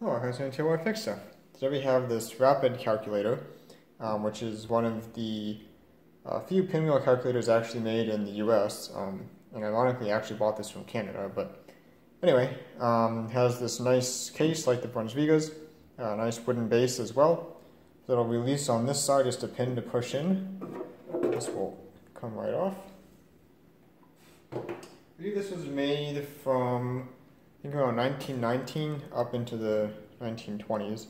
Oh, I was going to tell you I stuff. So we have this rapid calculator, um, which is one of the uh, few pinwheel calculators actually made in the US. Um, and ironically, I actually bought this from Canada. But anyway, um, has this nice case like the Brunsvigas, a uh, nice wooden base as well. So it'll release on this side just a pin to push in. This will come right off. I believe this was made from think around 1919 up into the 1920s.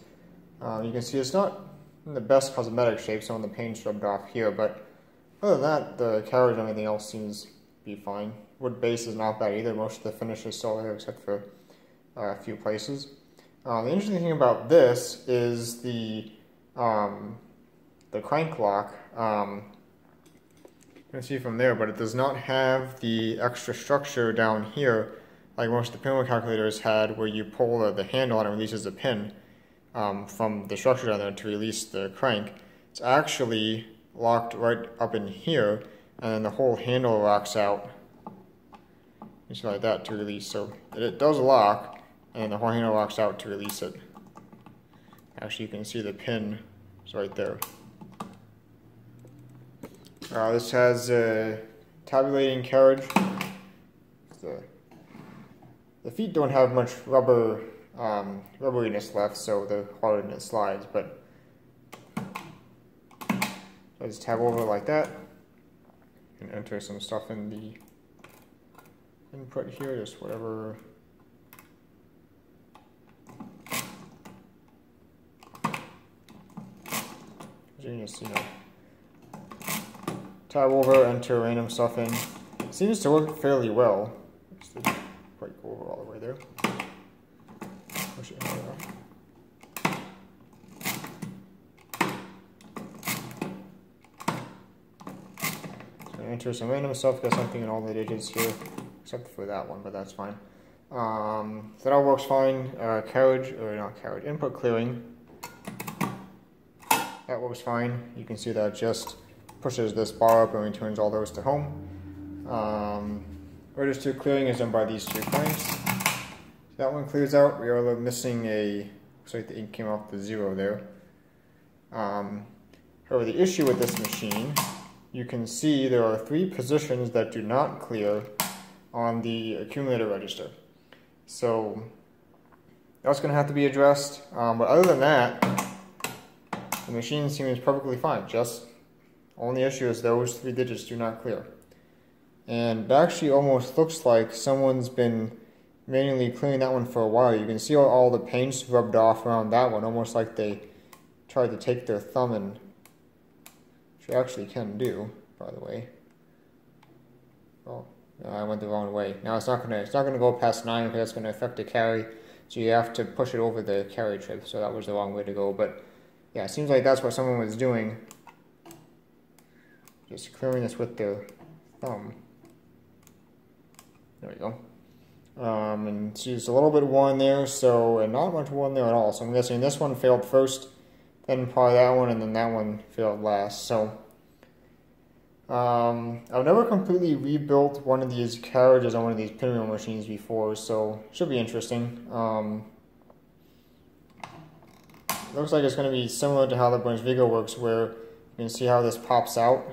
Um, you can see it's not in the best cosmetic shape, some of the paint's rubbed off here, but other than that, the carriage and everything else seems to be fine. Wood base is not bad either, most of the finish is still there except for uh, a few places. Uh, the interesting thing about this is the um, the crank lock. Um, you can see from there, but it does not have the extra structure down here like most of the pinwheel calculators had, where you pull the, the handle and it releases the pin um, from the structure down there to release the crank. It's actually locked right up in here, and then the whole handle locks out, just like that to release. So it does lock, and the whole handle locks out to release it. Actually, you can see the pin is right there. Uh, this has a tabulating carriage. The feet don't have much rubber um, rubberiness left, so they're harder the hardness slides, but I just tab over like that and enter some stuff in the input here, just whatever. Just, you know, tab over, enter random stuff in. seems to work fairly well quite go over all the way there. Push it So enter some random stuff, got something in all the digits here, except for that one, but that's fine. Um, so that all works fine. Uh, carriage, or not carriage, input clearing. That works fine. You can see that just pushes this bar up and returns all those to home. Um, Register clearing is done by these two points. That one clears out. We are missing a, looks like the ink came off the zero there. Um, however, the issue with this machine, you can see there are three positions that do not clear on the accumulator register. So that's going to have to be addressed. Um, but other than that, the machine seems perfectly fine. Just only issue is those three digits do not clear. And it actually almost looks like someone's been manually cleaning that one for a while. You can see all, the paints rubbed off around that one, almost like they tried to take their thumb and, which you actually can do, by the way. Oh, no, I went the wrong way. Now it's not gonna, it's not gonna go past nine because that's gonna affect the carry. So you have to push it over the carry trip. So that was the wrong way to go. But yeah, it seems like that's what someone was doing. Just clearing this with their thumb. There we go. Um, and she's a little bit worn there, so and not much worn there at all. So I'm guessing this one failed first, then probably that one, and then that one failed last. So um, I've never completely rebuilt one of these carriages on one of these pinwheel machines before, so should be interesting. Um, looks like it's going to be similar to how the Brunsviga works, where you can see how this pops out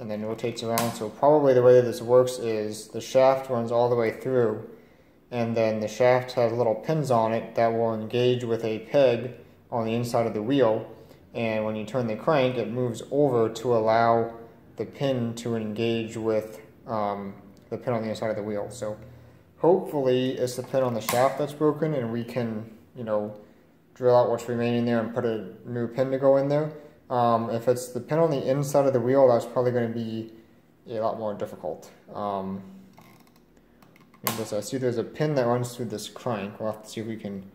and then rotates around. So probably the way this works is the shaft runs all the way through and then the shaft has little pins on it that will engage with a peg on the inside of the wheel and when you turn the crank it moves over to allow the pin to engage with um, the pin on the inside of the wheel. So hopefully it's the pin on the shaft that's broken and we can, you know, drill out what's remaining there and put a new pin to go in there. Um, if it's the pin on the inside of the wheel, that's probably going to be a lot more difficult. Um, and I see there's a pin that runs through this crank. We'll have to see if we can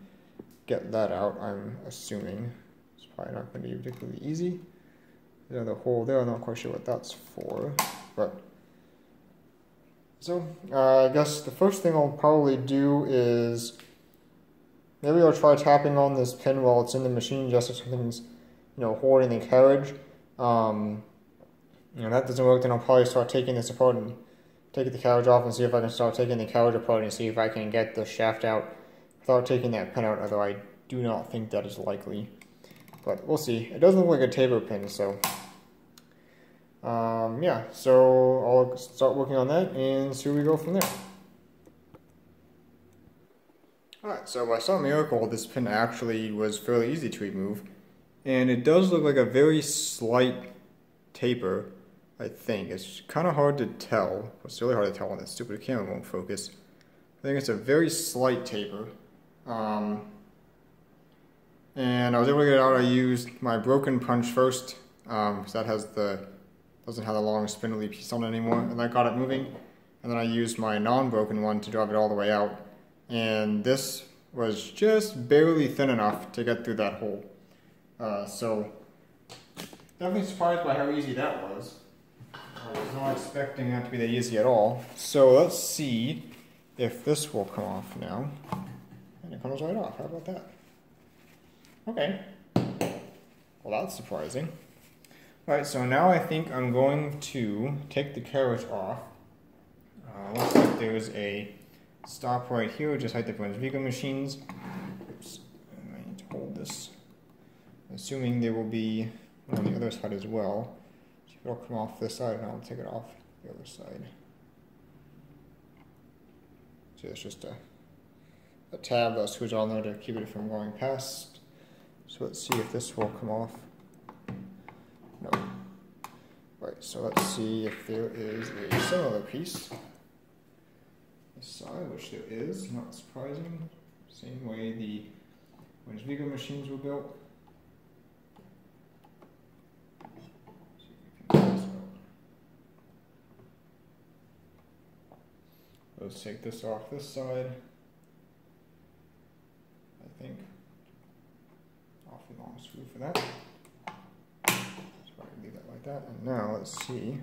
get that out, I'm assuming. It's probably not going to be particularly easy. There's another hole there, I'm not quite sure what that's for. But So, uh, I guess the first thing I'll probably do is maybe I'll try tapping on this pin while it's in the machine just if something's you know, hoarding the carriage. Um, you know, that doesn't work, then I'll probably start taking this apart and take the carriage off and see if I can start taking the carriage apart and see if I can get the shaft out without taking that pin out, although I do not think that is likely. But we'll see. It doesn't look like a taper pin, so... Um, yeah, so I'll start working on that and see where we go from there. Alright, so by some miracle, this pin actually was fairly easy to remove. And it does look like a very slight taper, I think. It's kind of hard to tell. It's really hard to tell on this stupid camera won't focus. I think it's a very slight taper. Um, and I was able to get it out. I used my broken punch first, because um, that has the doesn't have the long spindly piece on it anymore, and that got it moving. And then I used my non-broken one to drive it all the way out. And this was just barely thin enough to get through that hole. Uh, so, definitely surprised by how easy that was. I was not expecting that to be that easy at all. So let's see if this will come off now. And it comes right off. How about that? Okay. Well, that's surprising. Alright, so now I think I'm going to take the carriage off. Uh, looks like there's a stop right here, just like the Brunsviga machines. Oops, I need to hold this. Assuming there will be on the other side as well. So it'll come off this side and I'll take it off the other side. So it's just a, a tab that screws on there to keep it from going past. So let's see if this will come off. No. Right, so let's see if there is a similar piece. This side, which there is, not surprising. Same way the Brunsviga machines were built. Let's take this off this side. I think. Awfully long screw for that So I leave it like that. And now let's see.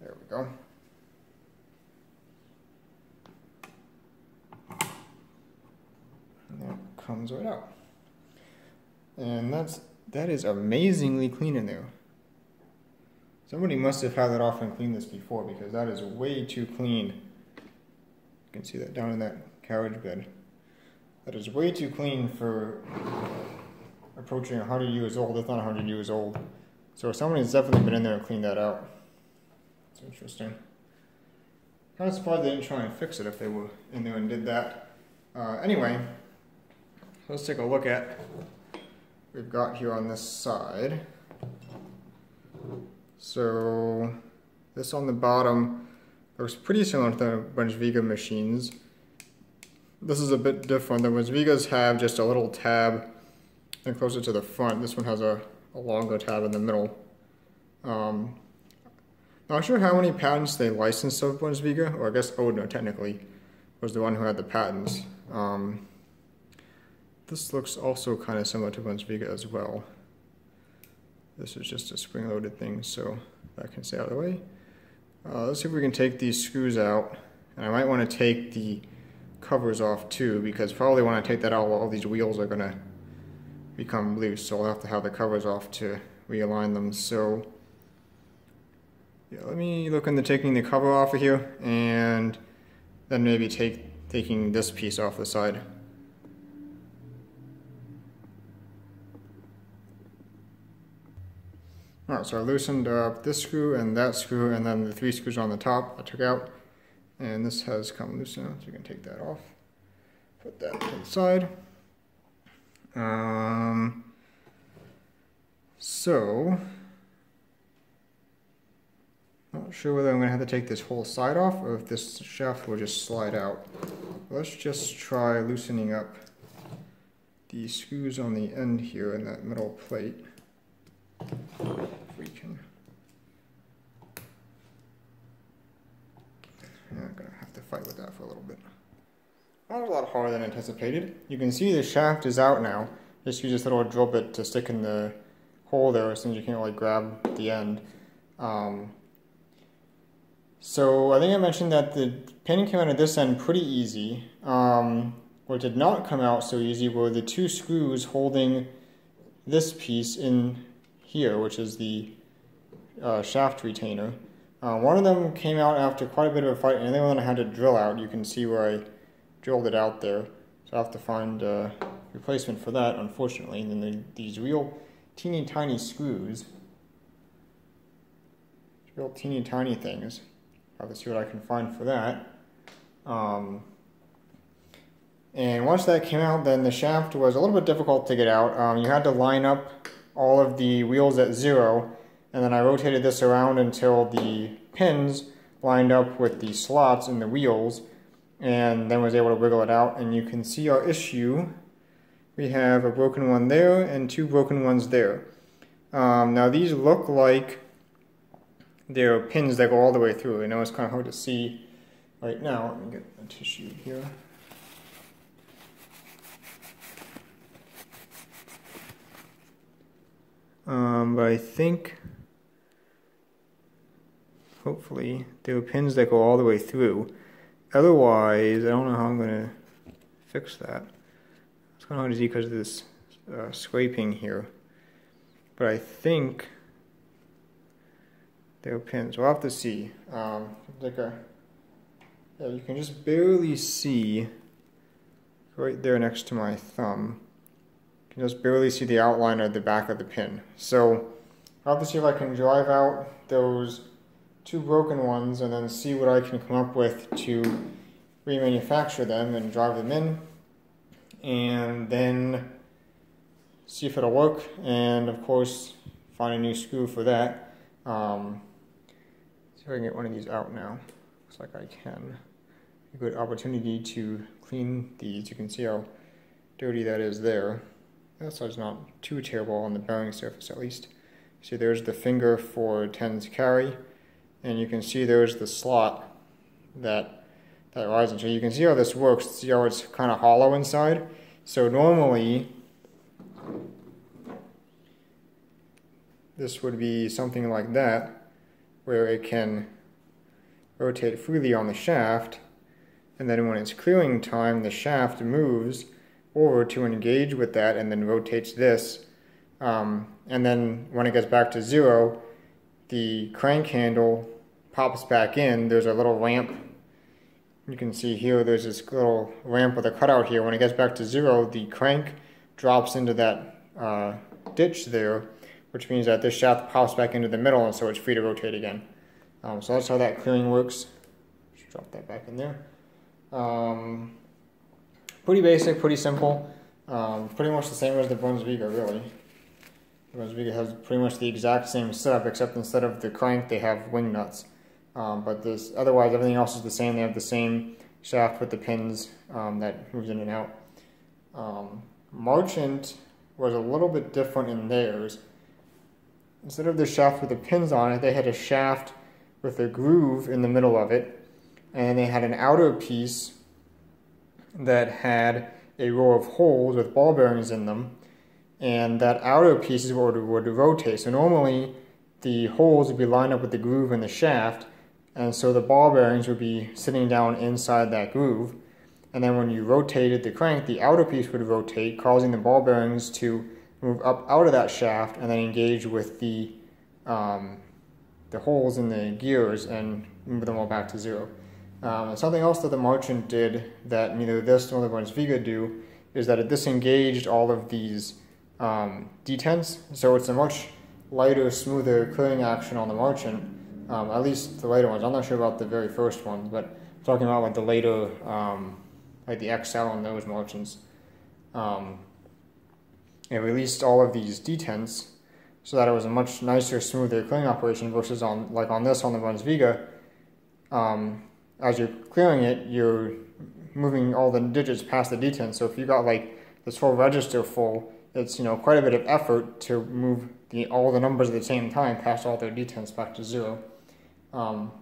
There we go. And that comes right out. And that's that is amazingly clean in there. Somebody must have had that off and cleaned this before because that is way too clean. Can see that down in that carriage bed. That is way too clean for approaching 100 years old, if not 100 years old. So someone has definitely been in there and cleaned that out. It's interesting. Kind of surprised they didn't try and fix it if they were in there and did that. Uh, anyway, let's take a look at we've got here on this side. So this on the bottom looks pretty similar to Brunsviga machines. This is a bit different. The Brunsvigas have just a little tab and closer to the front. This one has a a longer tab in the middle. Um, not sure how many patents they licensed of Brunsviga, or I guess Odhner technically was the one who had the patents. Um, this looks also kind of similar to Brunsviga as well. This is just a spring-loaded thing, so that can stay out of the way. Uh, let's see if we can take these screws out. And I might want to take the covers off too, because probably when I take that out, all these wheels are going to become loose, so I'll have to have the covers off to realign them. So yeah, let me look into taking the cover off of here and then maybe take taking this piece off the side. Alright, so I loosened up this screw and that screw and then the three screws on the top I took out. And this has come loose now, so you can take that off. Put that to the side. Um, so, not sure whether I'm going to have to take this whole side off or if this shaft will just slide out. Let's just try loosening up the screws on the end here in that metal plate. We can. Yeah, I'm to have to fight with that for a little bit. Was a lot harder than anticipated. You can see the shaft is out now. Just use this little drill bit to stick in the hole there since you can't really grab the end. Um, so I think I mentioned that the pin came out of this end pretty easy. Um, what did not come out so easy were the two screws holding this piece in here, which is the uh, shaft retainer. Uh, one of them came out after quite a bit of a fight, and the other one I had to drill out. You can see where I drilled it out there. So I have to find a replacement for that, unfortunately. And then the, these real teeny tiny screws, real teeny tiny things. I'll have to see what I can find for that. Um, and once that came out, then the shaft was a little bit difficult to get out. Um, you had to line up all of the wheels at zero, and then I rotated this around until the pins lined up with the slots in the wheels, and then was able to wiggle it out. And you can see our issue. We have a broken one there and two broken ones there. Um, now these look like they're pins that go all the way through. I know it's kind of hard to see right now. Let me get a tissue here. Um, but I think, hopefully, there are pins that go all the way through. Otherwise, I don't know how I'm going to fix that. It's kind of hard to see because of this uh, scraping here. But I think there are pins. We'll have to see. Um, like a, yeah, you can just barely see right there next to my thumb just barely see the outline of the back of the pin. So I'll have to see if I can drive out those two broken ones and then see what I can come up with to remanufacture them and drive them in and then see if it'll work and of course find a new screw for that. Um, see if I can get one of these out now. Looks like I can. A good opportunity to clean these. You can see how dirty that is there. That side's not too terrible on the bearing surface at least. See there's the finger for tens carry and you can see there's the slot that that rises into. You can see how this works, see how it's kind of hollow inside. So normally this would be something like that where it can rotate freely on the shaft and then when it's clearing time the shaft moves over to engage with that and then rotates this. Um, and then when it gets back to zero, the crank handle pops back in. There's a little ramp. You can see here there's this little ramp with a cutout here. When it gets back to zero, the crank drops into that uh, ditch there, which means that this shaft pops back into the middle and so it's free to rotate again. Um, so that's how that clearing works. Just drop that back in there. Um, pretty basic, pretty simple. Um, pretty much the same as the Brunsviga, really. The has pretty much the exact same setup, except instead of the crank, they have wing nuts. Um, but this, otherwise, everything else is the same. They have the same shaft with the pins um, that moves in and out. Um, Marchant was a little bit different in theirs. Instead of the shaft with the pins on it, they had a shaft with a groove in the middle of it, and they had an outer piece that had a row of holes with ball bearings in them, and that outer piece would, would rotate. So normally the holes would be lined up with the groove in the shaft, and so the ball bearings would be sitting down inside that groove. And then when you rotated the crank, the outer piece would rotate, causing the ball bearings to move up out of that shaft and then engage with the um, the holes in the gears and move them all back to zero. Um, and something else that the Marchant did that neither this nor the Brunsviga do is that it disengaged all of these um, detents. So it's a much lighter, smoother clearing action on the Marchant, um, at least the later ones. I'm not sure about the very first one, but I'm talking about like the later, um, like the XL and those Marchants. Um, it released all of these detents so that it was a much nicer, smoother clearing operation versus on like on this on the Brunsviga. Um, as you're clearing it, you're moving all the digits past the detent. So if you got like this whole register full, it's you know quite a bit of effort to move the all the numbers at the same time past all their detents back to zero. Um,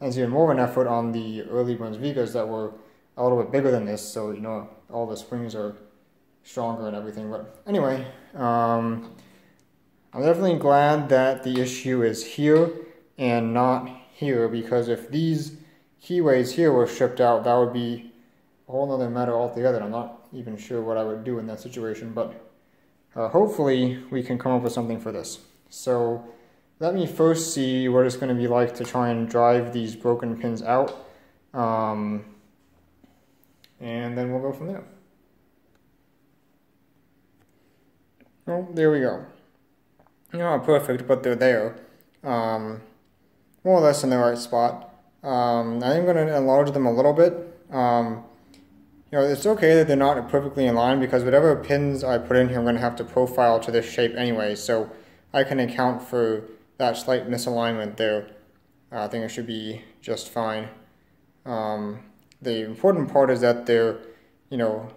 and it's even more of an effort on the early Brunsvigas that were a little bit bigger than this, so you know all the springs are stronger and everything. But anyway, um, I'm definitely glad that the issue is here and not here because if these keyways here were shipped out, that would be a whole other matter altogether. I'm not even sure what I would do in that situation, but uh, hopefully we can come up with something for this. So let me first see what it's going to be like to try and drive these broken pins out. Um, and then we'll go from there. Well, there we go. Not perfect, but they're there. Um, more or less in the right spot. Um, I'm going to enlarge them a little bit. Um, you know, it's okay that they're not perfectly in line because whatever pins I put in here, I'm going to have to profile to this shape anyway. So I can account for that slight misalignment there. Uh, I think it should be just fine. Um, the important part is that they're, you know,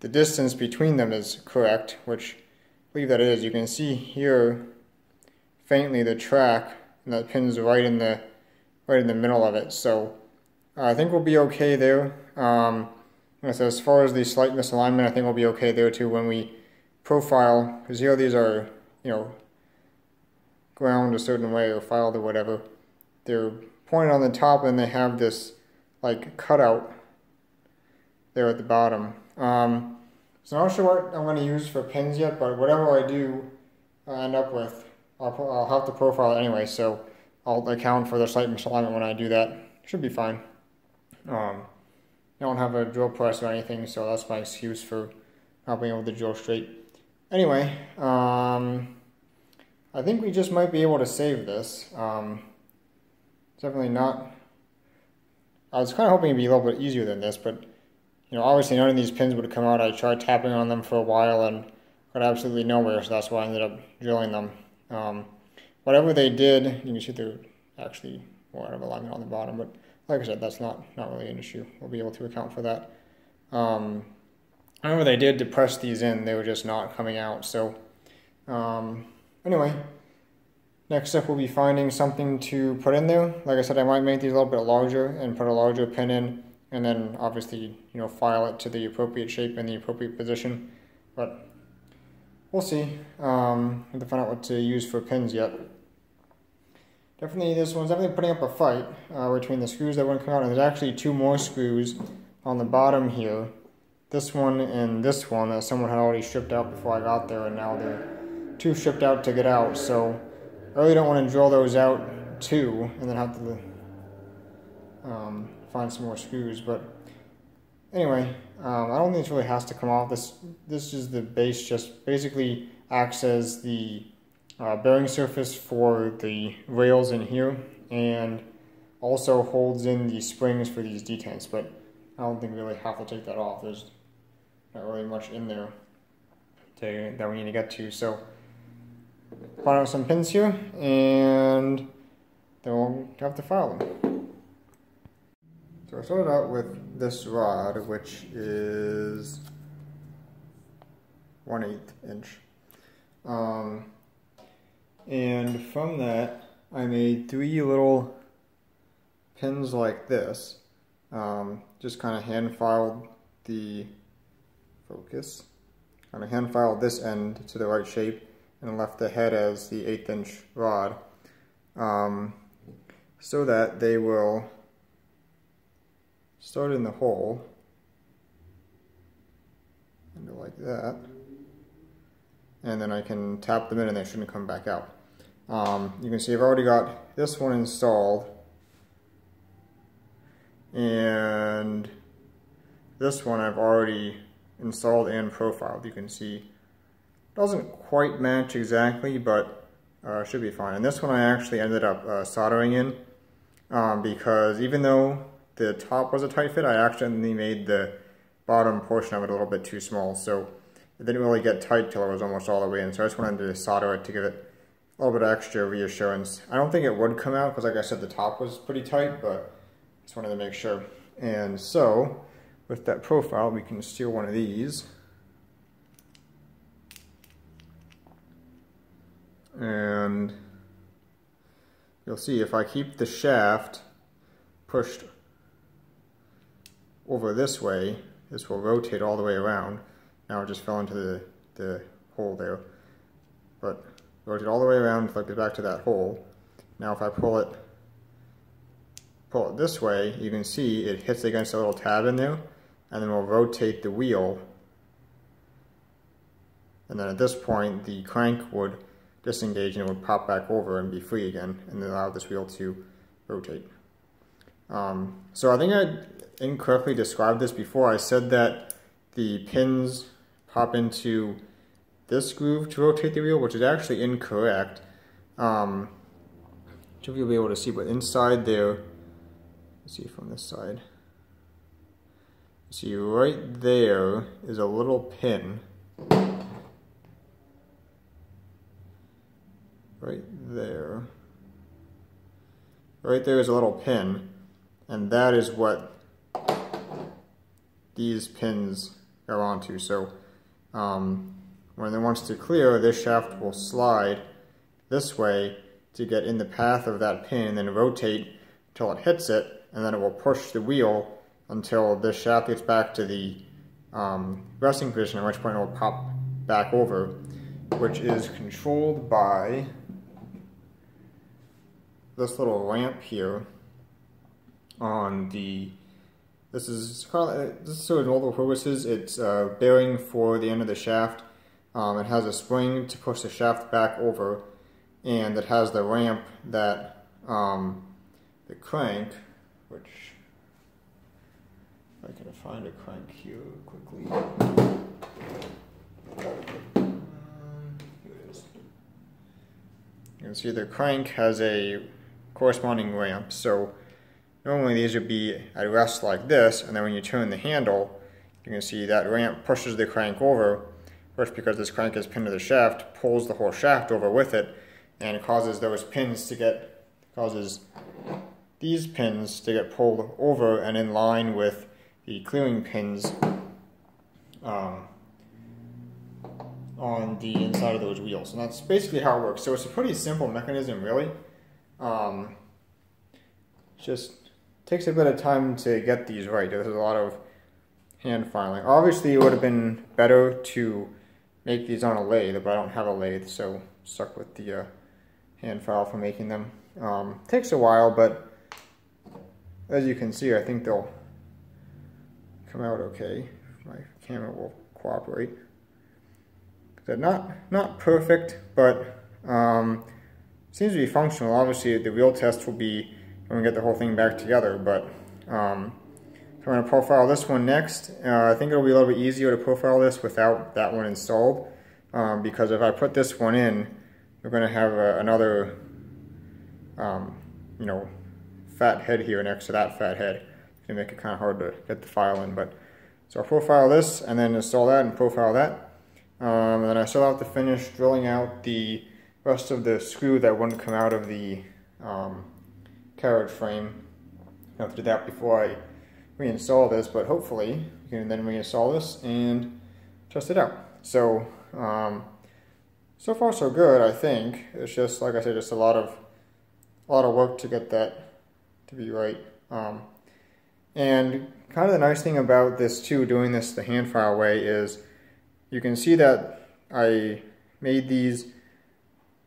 the distance between them is correct, which I believe that is. You can see here faintly the track and that pin's right in the right in the middle of it. So uh, I think we'll be okay there. Um, so as far as the slight misalignment, I think we'll be okay there too when we profile, because here these are, you know, ground a certain way or filed or whatever. They're pointed on the top and they have this like cutout there at the bottom. Um, so I'm not sure what I'm going to use for pins yet, but whatever I do I end up with, I'll, I'll have to profile it anyway, so I'll account for the slight misalignment when I do that. Should be fine. Um, I don't have a drill press or anything, so that's my excuse for not being able to drill straight. Anyway, um, I think we just might be able to save this. Um, definitely not. I was kind of hoping it'd be a little bit easier than this, but you know, obviously none of these pins would come out. I tried tapping on them for a while and got absolutely nowhere, so that's why I ended up drilling them. Um, whatever they did, you can see they're actually more out of alignment on the bottom, but like I said, that's not, not really an issue. We'll be able to account for that. Um, whenever they did depress these in, they were just not coming out. So um, anyway, next step will be finding something to put in there. Like I said, I might make these a little bit larger and put a larger pin in, and then obviously, you know, file it to the appropriate shape and the appropriate position. But we'll see. Um, I have to find out what to use for pins yet definitely this one's definitely putting up a fight uh, between the screws that wouldn't come out. And there's actually two more screws on the bottom here. This one and this one that someone had already stripped out before I got there, and now they're too stripped out to get out. So I really don't want to drill those out too, and then have to um, find some more screws. But anyway, um, I don't think this really has to come off. This this is the base, just basically acts as the uh, bearing surface for the rails in here and also holds in the springs for these detents, but I don't think we really have to take that off. There's not really much in there to, that we need to get to. So find out some pins here and then we'll have to file them. So I started out with this rod, which is 1 8 inch. Um, and from that, I made three little pins like this. Um, just kind of hand filed the focus. Kind of hand filed this end to the right shape and left the head as the eighth inch rod. Um, so that they will start in the hole and go like that and then I can tap them in and they shouldn't come back out. Um, you can see I've already got this one installed and this one I've already installed and profiled. You can see doesn't quite match exactly but uh, should be fine. And this one I actually ended up uh, soldering in um, because even though the top was a tight fit, I accidentally made the bottom portion of it a little bit too small. So it didn't really get tight till it was almost all the way in, so I just wanted to solder it to give it Oh, a little bit of extra reassurance. I don't think it would come out because like I said the top was pretty tight, but just wanted to make sure. And so, with that profile, we can steal one of these. And you'll see if I keep the shaft pushed over this way, this will rotate all the way around. Now it just fell into the, the hole there. But rotate all the way around, flip it back to that hole. Now if I pull it, pull it this way, you can see it hits against a little tab in there, and then we'll rotate the wheel. And then at this point, the crank would disengage and it would pop back over and be free again, and allow this wheel to rotate. Um, so I think I incorrectly described this before. I said that the pins pop into this groove to rotate the wheel, which is actually incorrect. Um, you'll be able to see, but inside there, let's see from this side. See right there is a little pin. Right there. Right there is a little pin, and that is what these pins go onto. So um, when it wants to clear, this shaft will slide this way to get in the path of that pin and then rotate until it hits it, and then it will push the wheel until this shaft gets back to the um, resting position, at which point it will pop back over, which is controlled by this little ramp here on the this is this is of multiple purposes. It's a bearing for the end of the shaft. Um, it has a spring to push the shaft back over, and it has the ramp that um, the crank, which I can find a crank here quickly. You can see the crank has a corresponding ramp. So normally these would be at rest like this, and then when you turn the handle, you can see that ramp pushes the crank over. First, because this crank is pinned to the shaft, pulls the whole shaft over with it, and causes those pins to get, causes these pins to get pulled over and in line with the clearing pins um, on the inside of those wheels. And that's basically how it works. So it's a pretty simple mechanism, really. Um, just takes a bit of time to get these right. There's a lot of hand filing. Obviously, it would have been better to make these on a lathe, but I don't have a lathe, so stuck with the uh, hand file for making them. Um, takes a while, but as you can see, I think they'll come out okay. My camera will cooperate. They're not not perfect, but um, seems to be functional. Obviously, the real test will be when we get the whole thing back together, but um, so I'm going to profile this one next. Uh, I think it'll be a little bit easier to profile this without that one installed, um, because if I put this one in, we're going to have a, another, um, you know, fat head here next to that fat head. It's to make it kind of hard to get the file in, but so I'll profile this and then install that and profile that. Um, and then I still have to finish drilling out the rest of the screw that wouldn't come out of the um, carriage frame. I have to do that before I reinstall this, but hopefully you can then reinstall this and test it out. So, um, so far so good, I think. It's just, like I said, just a lot of, a lot of work to get that to be right. Um, and kind of the nice thing about this too, doing this the hand file way, is you can see that I made these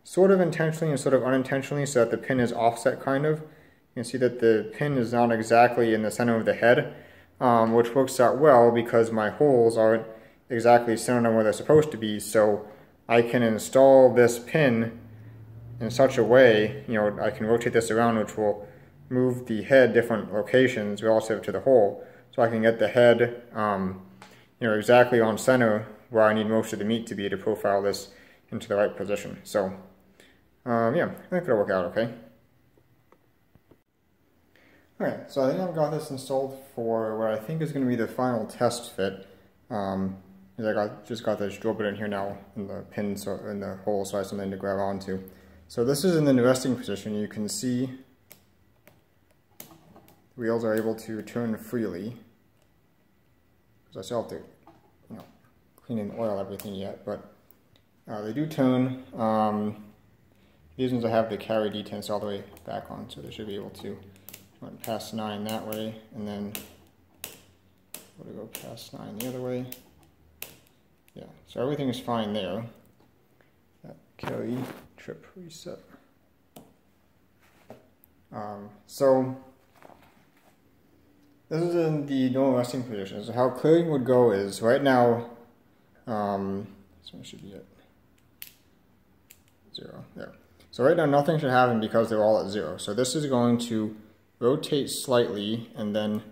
sort of intentionally and sort of unintentionally so that the pin is offset kind of. You can see that the pin is not exactly in the center of the head, um, which works out well because my holes aren't exactly centered on where they're supposed to be. So I can install this pin in such a way, you know, I can rotate this around which will move the head different locations relative to the hole. So I can get the head, um, you know, exactly on center where I need most of the meat to be to profile this into the right position. So um, yeah, I think it'll work out okay. Alright, so I think I've got this installed for what I think is going to be the final test fit. Um, I got, just got this drill bit in here now in the pin so in the hole so I have something to grab onto. So this is in the resting position. You can see the wheels are able to turn freely. So I still have to, you know, clean and oil everything yet, but uh, they do turn. Um, these ones I have the carry detents all the way back on, so they should be able to run past 9 that way, and then we'll go past 9 the other way. Yeah, so everything is fine there. That carry trip reset. Um, so this is in the normal resting position. So how clearing would go is right now, um, this one should be at zero. There. So right now nothing should happen because they're all at zero. So this is going to rotate slightly, and then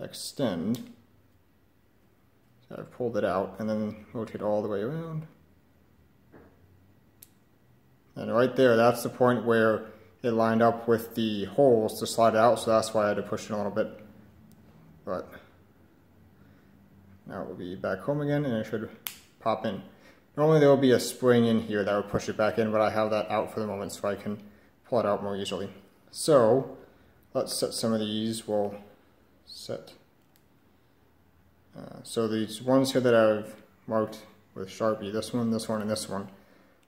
extend. So I've pulled it out, and then rotate all the way around. And right there, that's the point where it lined up with the holes to slide it out, so that's why I had to push it a little bit. But now it will be back home again, and it should pop in. Normally there will be a spring in here that would push it back in, but I have that out for the moment so I can pull it out more easily. So, let's set some of these, we'll set. Uh, so these ones here that I've marked with Sharpie, this one, this one, and this one,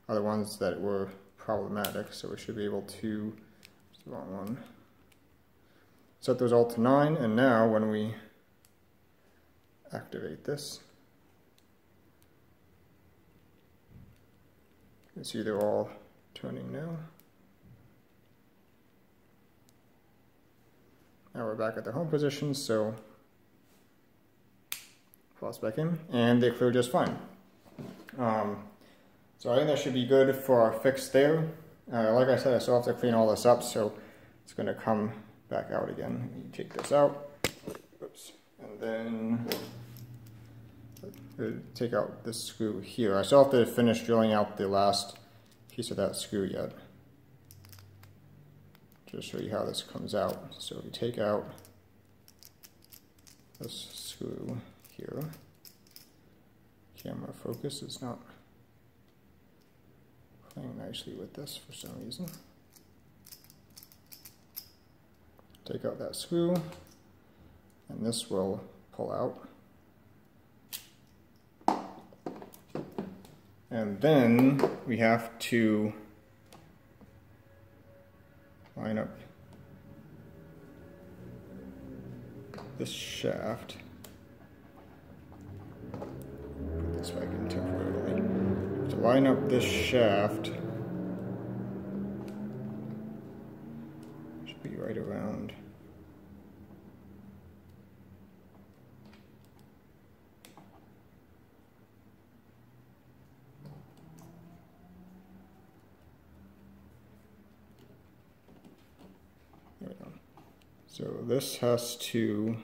are the ones that were problematic, so we should be able to, wrong one, set those all to 9, and now when we activate this, you can see they're all turning now. Now we're back at the home position, so pause back in, and they clear just fine. Um, so I think that should be good for our fix there. Uh, like I said, I still have to clean all this up, so it's going to come back out again. Me take this out. Oops. And then uh, take out this screw here. I still have to finish drilling out the last piece of that screw yet. Just show you how this comes out. So we take out this screw here. Camera focus is not playing nicely with this for some reason. Take out that screw, and this will pull out. And then we have to line up this shaft. This back in temporarily. To line up this shaft, should be right around So this has to,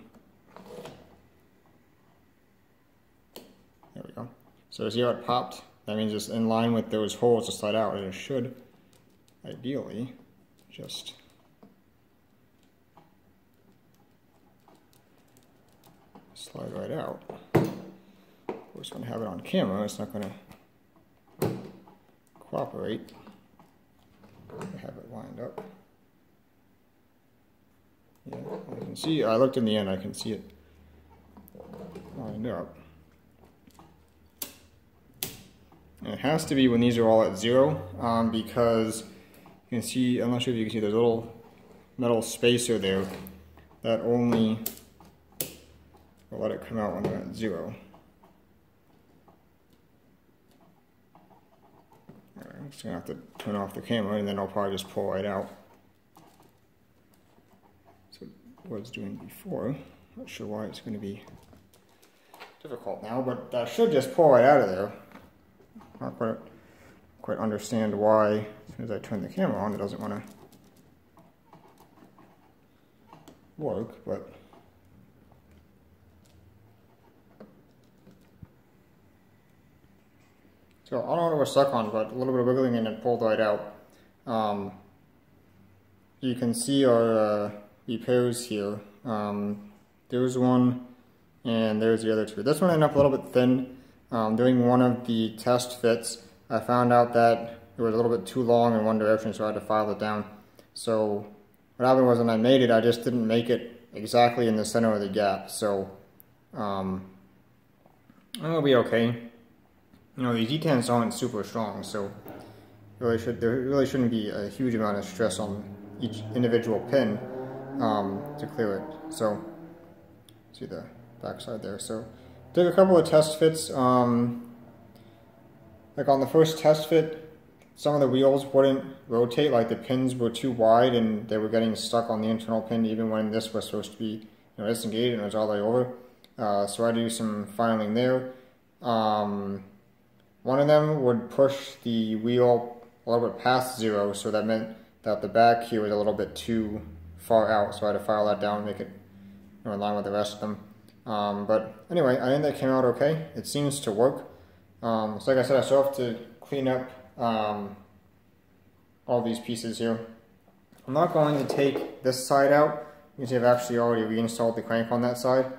there we go. So see how it popped? That means it's in line with those holes to slide out, and it should, ideally, just slide right out. Of course, when I have it on camera, it's not going to cooperate. I have it lined up. Yeah, I can see, I looked in the end, I can see it lined up. And it has to be when these are all at zero, um, because you can see, I'm not sure if you can see, there's a little metal spacer there that only will let it come out when they're at zero. I'm just gonna have to turn off the camera and then I'll probably just pull right out was doing before. Not sure why it's going to be difficult now, but that should just pull right out of there. Not quite, quite understand why, as soon as I turn the camera on, it doesn't want to work, but So I don't know what we're stuck on, but a little bit of wiggling and it pulled right out. Um, you can see our uh, repairs here. Um, there's one and there's the other two. This one ended up a little bit thin. Um, doing one of the test fits, I found out that it was a little bit too long in one direction, so I had to file it down. So what happened was when I made it, I just didn't make it exactly in the center of the gap. So um, it'll be okay. You know, these detents aren't super strong, so really should there really shouldn't be a huge amount of stress on each individual pin um, to clear it. So see the backside there. So did a couple of test fits. Um, like on the first test fit, some of the wheels wouldn't rotate, like the pins were too wide and they were getting stuck on the internal pin even when this was supposed to be you know, disengaged and it was all the way over. Uh, so I do some filing there. Um, one of them would push the wheel a little bit past zero, so that meant that the back here was a little bit too far out, so I had to file that down make it you know, in line with the rest of them. Um, but anyway, I think that came out okay. It seems to work. Um, so like I said, I still have to clean up um, all these pieces here. I'm not going to take this side out. You can see I've actually already reinstalled the crank on that side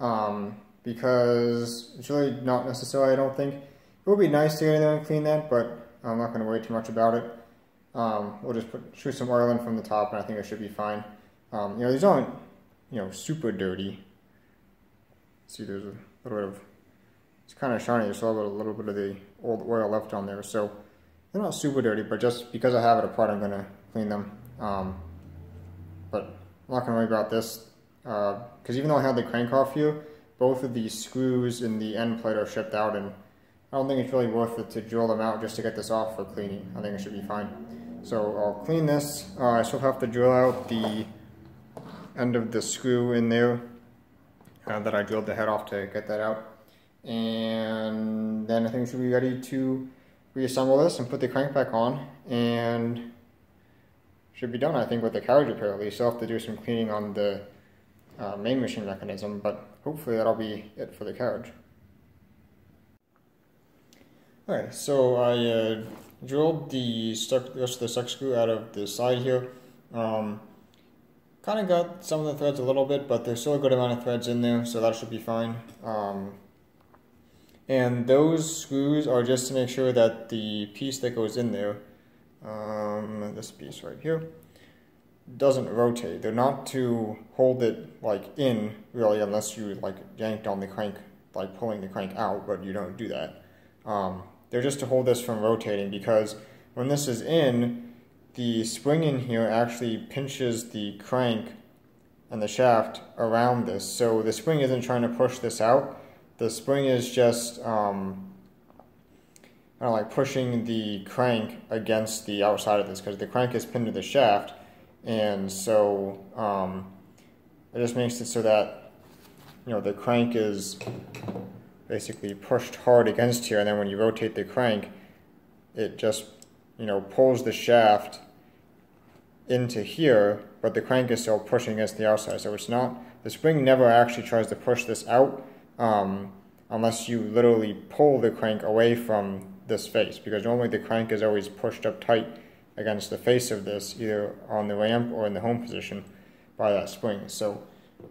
um, because it's really not necessary, I don't think. It would be nice to get in there and clean that, but I'm not going to worry too much about it. Um, we'll just put, shoot some oil in from the top and I think it should be fine. Um, you know, these aren't, you know, super dirty. See, there's a little bit of, it's kind of shiny. There's still a little, little bit of the old oil left on there. So they're not super dirty, but just because I have it apart, I'm going to clean them. Um, but I'm not going to worry about this because uh, even though I had the crank off here, both of these screws in the end plate are shipped out and I don't think it's really worth it to drill them out just to get this off for cleaning. I think it should be fine. So I'll clean this. Uh, I still have to drill out the end of the screw in there uh, that I drilled the head off to get that out. And then I think we should be ready to reassemble this and put the crank back on and should be done I think with the carriage repair at least. I'll have to do some cleaning on the uh, main machine mechanism but hopefully that'll be it for the carriage. Alright, so I uh, drilled the stuck, rest of the stuck screw out of the side here. Um, kind of got some of the threads a little bit, but there's still a good amount of threads in there, so that should be fine. Um, and those screws are just to make sure that the piece that goes in there, um, this piece right here, doesn't rotate. They're not to hold it like in really unless you like yanked on the crank, like pulling the crank out, but you don't do that. Um, they're just to hold this from rotating because when this is in, the spring in here actually pinches the crank and the shaft around this. So the spring isn't trying to push this out. The spring is just um, kind of like pushing the crank against the outside of this because the crank is pinned to the shaft. And so um, it just makes it so that, you know, the crank is basically pushed hard against here and then when you rotate the crank it just you know pulls the shaft into here but the crank is still pushing against the outside so it's not the spring never actually tries to push this out um, unless you literally pull the crank away from this face because normally the crank is always pushed up tight against the face of this either on the ramp or in the home position by that spring so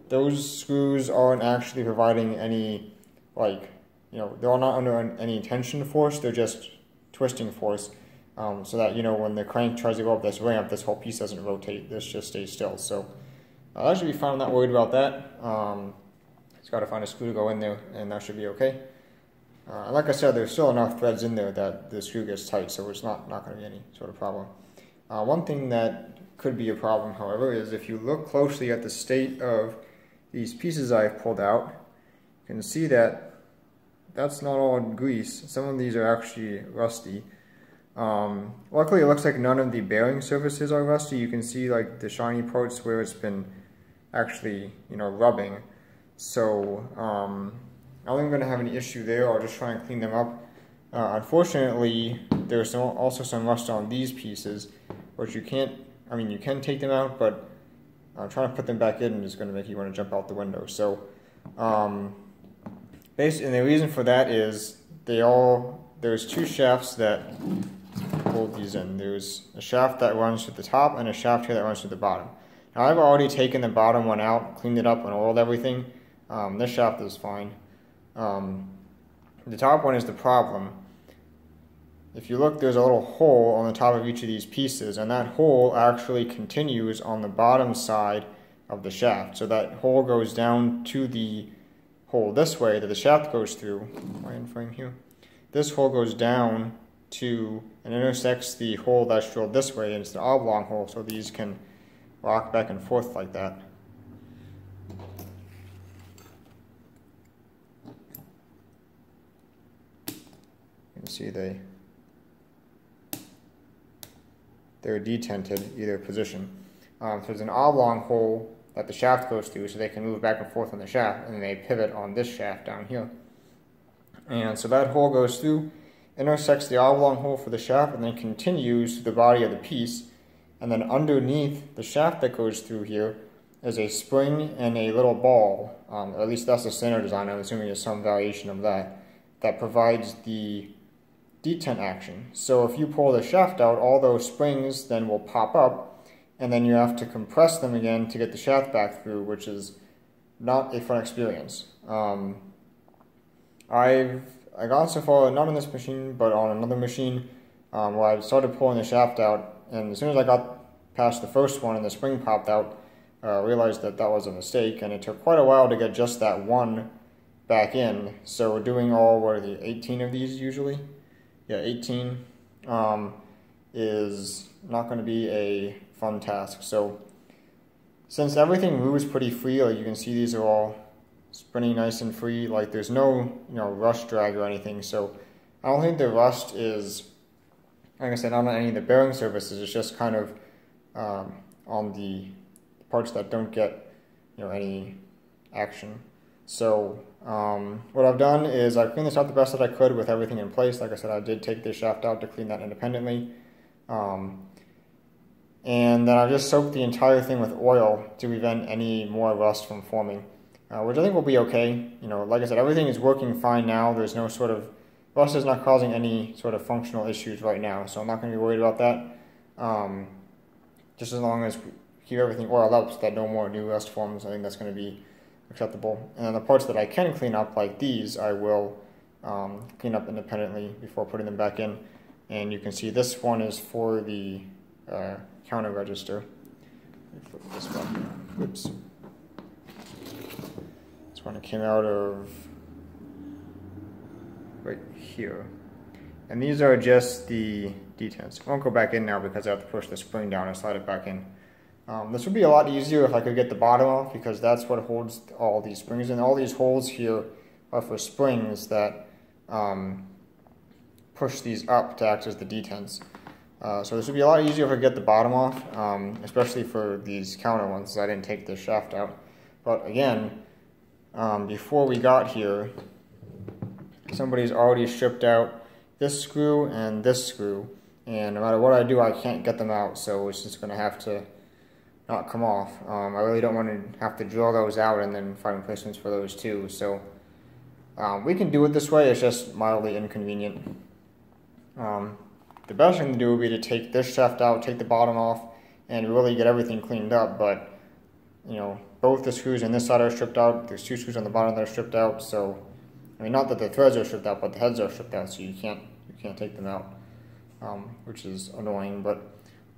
those screws aren't actually providing any like, you know, they're not under any tension force, they're just twisting force. Um, so that, you know, when the crank tries to go up this ramp, this whole piece doesn't rotate, this just stays still. So that should be fine, I'm not worried about that. Um, just got to find a screw to go in there, and that should be okay. Uh, like I said, there's still enough threads in there that the screw gets tight, so it's not, not going to be any sort of problem. Uh, one thing that could be a problem, however, is if you look closely at the state of these pieces I've pulled out, you can see that that's not all grease. Some of these are actually rusty. Um, luckily, it looks like none of the bearing surfaces are rusty. You can see like the shiny parts where it's been actually, you know, rubbing. So um, I don't think I'm going to have any issue there. I'll just try and clean them up. Uh, unfortunately, there's also some rust on these pieces, which you can't, I mean, you can take them out, but uh, trying to put them back in is going to make you want to jump out the window. So um, Basically, and the reason for that is they all, there's two shafts that these in. There's a shaft that runs to the top and a shaft here that runs to the bottom. Now I've already taken the bottom one out, cleaned it up and oiled everything. Um, this shaft is fine. Um, the top one is the problem. If you look, there's a little hole on the top of each of these pieces, and that hole actually continues on the bottom side of the shaft. So that hole goes down to the hole this way that the shaft goes through, right in frame here, this hole goes down to and intersects the hole that's drilled this way, and it's an oblong hole, so these can rock back and forth like that. You can see they they're detented either position. Um, so there's an oblong hole that the shaft goes through so they can move back and forth on the shaft and they pivot on this shaft down here. And so that hole goes through, intersects the oblong hole for the shaft and then continues to the body of the piece And then underneath the shaft that goes through here is a spring and a little ball, um, at least that's the standard design, I'm assuming there's some variation of that, that provides the detent action. So if you pull the shaft out, all those springs then will pop up, and then you have to compress them again to get the shaft back through, which is not a fun experience. Um, I've I got so far not on this machine, but on another machine um, where I started pulling the shaft out, and as soon as I got past the first one and the spring popped out, uh, realized that that was a mistake, and it took quite a while to get just that one back in. So we're doing all, what are the 18 of these usually? Yeah, 18 um, is not going to be a fun task. So since everything moves pretty freely, you can see these are all spinning nice and free, like there's no you know rust drag or anything. So I don't think the rust is, like I said, not on any of the bearing surfaces. It's just kind of um, on the parts that don't get you know any action. So um, what I've done is I've cleaned this out the best that I could with everything in place. Like I said, I did take this shaft out to clean that independently. Um, and then I've just soaked the entire thing with oil to prevent any more rust from forming, uh, which I think will be okay. You know, like I said, everything is working fine now. There's no sort of, rust is not causing any sort of functional issues right now, so I'm not going to be worried about that. Um, just as long as we keep everything oiled up so that no more new rust forms. I think that's going to be acceptable. And then the parts that I can clean up, like these, I will um, clean up independently before putting them back in. And you can see this one is for the uh, counter register. flip this one. Oops. This one came out of right here. And these are just the detents. I won't go back in now because I have to push the spring down and slide it back in. Um, this would be a lot easier if I could get the bottom off because that's what holds all these springs. And all these holes here are for springs that um, push these up to act as the detents. Uh, so this would be a lot easier if I get the bottom off, um, especially for these counter ones. I didn't take the shaft out. But again, um, before we got here, somebody's already stripped out this screw and this screw. And no matter what I do, I can't get them out. So it's just going to have to not come off. Um, I really don't want to have to drill those out and then find replacements for those too. So um, we can do it this way, it's just mildly inconvenient. Um, the best thing to do would be to take this shaft out, take the bottom off, and really get everything cleaned up, but you know, both the screws on this side are stripped out, there's two screws on the bottom that are stripped out, so, I mean, not that the threads are stripped out, but the heads are stripped out, so you can't, you can't take them out, um, which is annoying, but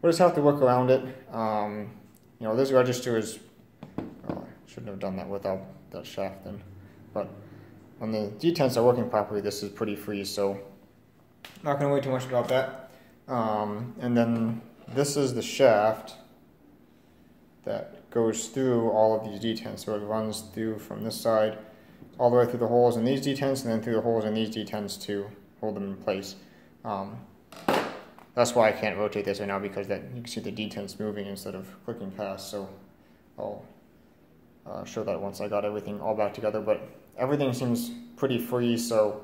we'll just have to work around it. Um, you know, this register is, oh, I shouldn't have done that without that shaft then, but when the detents are working properly, this is pretty free, so not going to worry too much about that. Um, and then this is the shaft that goes through all of these detents, so it runs through from this side all the way through the holes in these detents and then through the holes in these detents to hold them in place. Um, that's why I can't rotate this right now because that you can see the detents moving instead of clicking past. So I'll uh, show that once I got everything all back together. But everything seems pretty free, so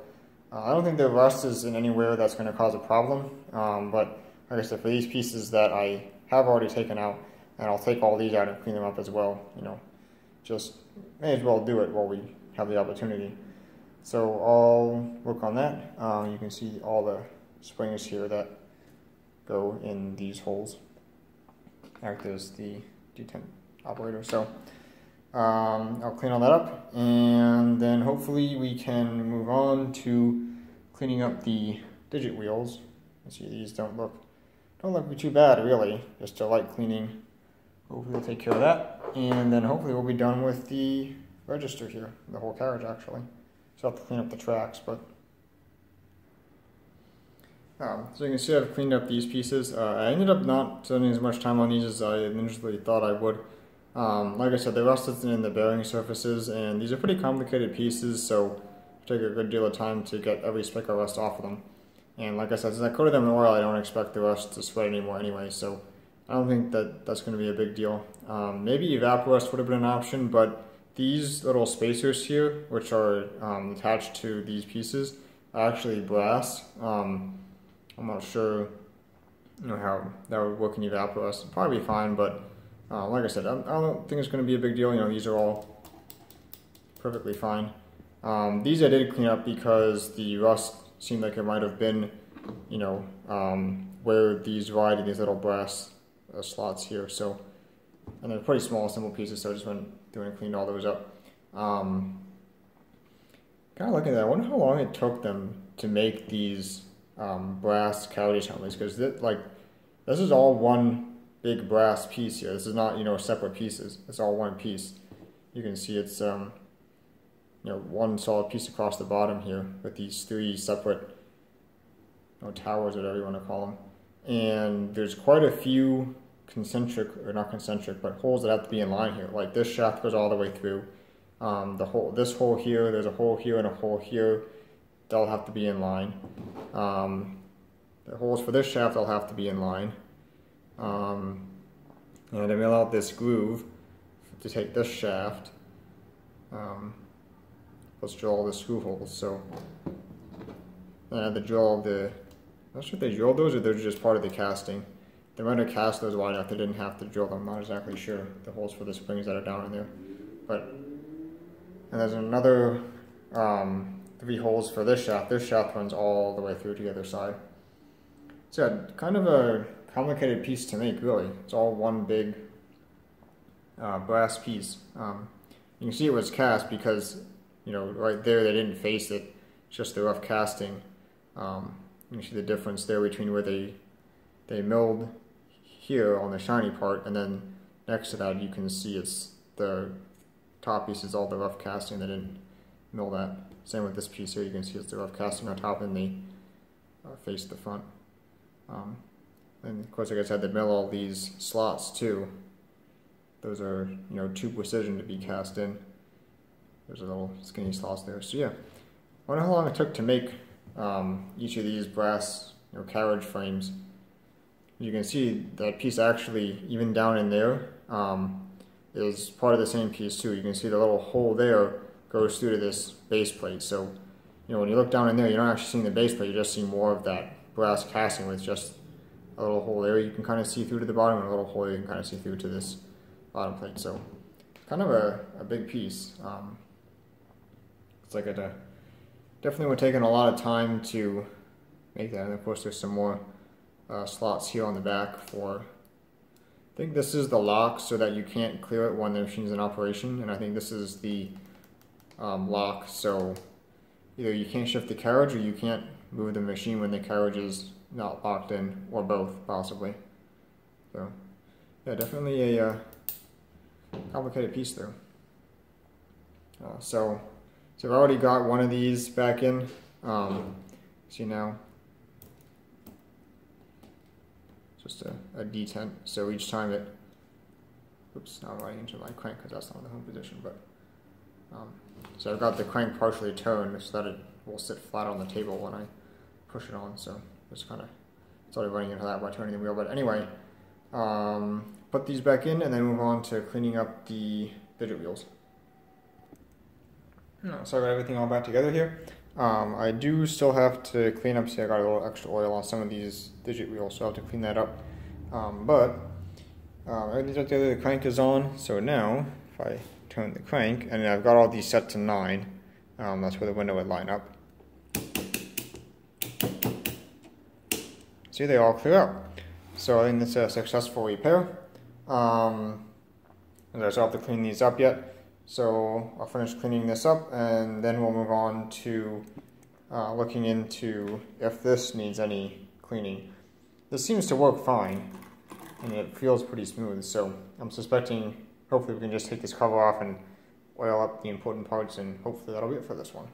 uh, I don't think the rust is in anywhere that's going to cause a problem. Um, but like I said, for these pieces that I have already taken out, and I'll take all these out and clean them up as well. You know, just may as well do it while we have the opportunity. So I'll work on that. Um, you can see all the springs here that go in these holes, act as the detent operator. So um, I'll clean all that up and then hopefully we can move on to cleaning up the digit wheels. You see these don't look don't look too bad really, just a light cleaning. Hopefully we'll take care of that and then hopefully we'll be done with the register here, the whole carriage actually. So I'll have to clean up the tracks, but um, so you can see I've cleaned up these pieces. Uh, I ended up not spending as much time on these as I initially thought I would. Um, like I said, the rust is in the bearing surfaces, and these are pretty complicated pieces, so it take a good deal of time to get every speck of rust off of them. And like I said, since I coated them in oil, I don't expect the rust to spread anymore anyway, so I don't think that that's going to be a big deal. Um, maybe evaporust would have been an option, but these little spacers here, which are um, attached to these pieces, actually brass. Um, I'm not sure you know how that would work in evaporust. Probably be fine, but uh, like I said, I, I don't think it's going to be a big deal. You know, these are all perfectly fine. Um, these I did clean up because the rust seemed like it might have been, you know, um, where these ride in these little brass uh, slots here. So, and they're pretty small, simple pieces. So I just went through and cleaned all those up. Um, kind of looking at that, I wonder how long it took them to make these um, brass carriage helmets because that, like this is all one big brass piece here. This is not you know separate pieces. It's all one piece. You can see it's um, you know one solid piece across the bottom here with these three separate you know, towers, whatever you want to call them. And there's quite a few concentric or not concentric, but holes that have to be in line here. Like this shaft goes all the way through. Um, the hole, this hole here, there's a hole here and a hole here. They'll have to be in line. Um, the holes for this shaft they'll have to be in line. Um, and I mill out this groove to take this shaft. Um, let's drill all the screw holes. So I had to drill the, I'm not sure if they drilled those or they're just part of the casting. They might have cast those wide enough they didn't have to drill them. I'm not exactly sure the holes for the springs that are down in there. But and there's another um, three holes for this shaft. This shaft runs all the way through to the other side. So yeah, kind of a complicated piece to make, really. It's all one big uh, brass piece. Um, you can see it was cast because, you know, right there they didn't face it, just the rough casting. Um, you can see the difference there between where they they milled here on the shiny part, and then next to that you can see it's the top piece is all the rough casting. They didn't mill that. Same with this piece here. You can see it's the rough casting on top and the uh, face the front. Um, and of course, like I said, they mill all these slots too. Those are, you know, too precision to be cast in. There's a little skinny slots there. So yeah, I wonder how long it took to make um, each of these brass you know, carriage frames. You can see that piece actually, even down in there, um, is part of the same piece too. You can see the little hole there goes through to this base plate. So, you know, when you look down in there, you're not actually seeing the base plate, you're just seeing more of that brass casting with just a little hole there you can kind of see through to the bottom and a little hole you can kind of see through to this bottom plate. So, kind of a, a big piece. Um, it's like a, definitely would take a lot of time to make that. And of course, there's some more uh, slots here on the back for I think this is the lock so that you can't clear it when the machine's in operation, and I think this is the um, lock so either you can't shift the carriage or you can't move the machine when the carriage is not locked in, or both, possibly. So, yeah, definitely a uh, complicated piece though. Uh, so, so I've already got one of these back in. Um, see now, just a, a detent. So each time it, oops, now I'm running into my crank because that's not the home position, but, um, so I've got the crank partially turned so that it will sit flat on the table when I push it on, so just kind of started running into that by turning the wheel, but anyway, um, put these back in and then move on to cleaning up the digit wheels. So I got everything all back together here. Um, I do still have to clean up, see I got a little extra oil on some of these digit wheels, so I have to clean that up. Um, but um, everything's the crank is on, so now if I turn the crank, and I've got all these set to 9, um, that's where the window would line up. See, they all clear up. So I think that's a successful repair. Um, I still have to clean these up yet. So I'll finish cleaning this up and then we'll move on to uh, looking into if this needs any cleaning. This seems to work fine and it feels pretty smooth so I'm suspecting hopefully we can just take this cover off and oil up the important parts and hopefully that'll be it for this one.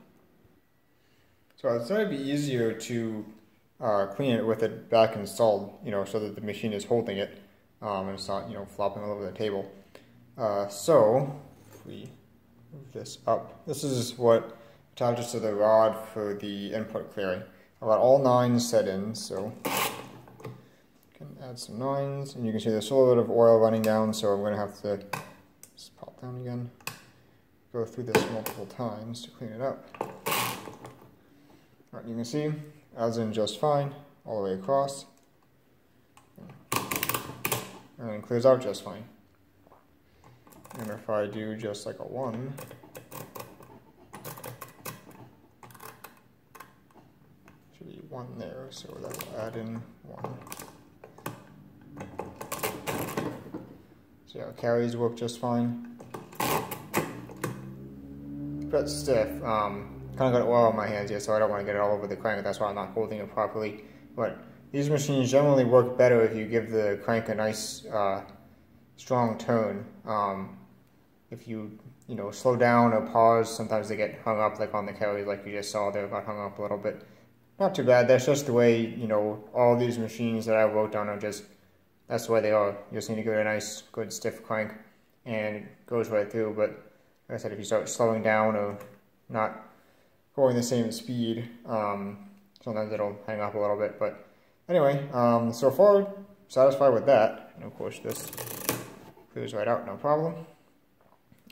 So I thought it'd be easier to uh, clean it with it back installed, you know, so that the machine is holding it um, and it's not, you know, flopping all over the table. Uh, so we move this up, this is what attaches to the rod for the input clearing. I've got all nines set in, so you can add some nines, and you can see there's a little bit of oil running down, so I'm going to have to just pop down again, go through this multiple times to clean it up. Alright, you can see, adds in just fine, all the way across. and then clears out just fine. And if I do just like a 1, should be 1 there, so that will add in 1. So yeah, carries work just fine. But stiff. Um, kind of got oil on my hands here, so I don't want to get it all over the crank. That's why I'm not holding it properly. But these machines generally work better if you give the crank a nice, uh, strong tone. Um, if you, you know, slow down or pause, sometimes they get hung up, like on the carries, like you just saw They got hung up a little bit. Not too bad. That's just the way, you know, all these machines that I've worked on are just that's the way they are. You just need to give it a nice, good stiff crank, and it goes right through. But like I said, if you start slowing down or not going the same speed, um, sometimes it'll hang up a little bit. But anyway, um, so far, satisfied with that. And of course, this clears right out, no problem.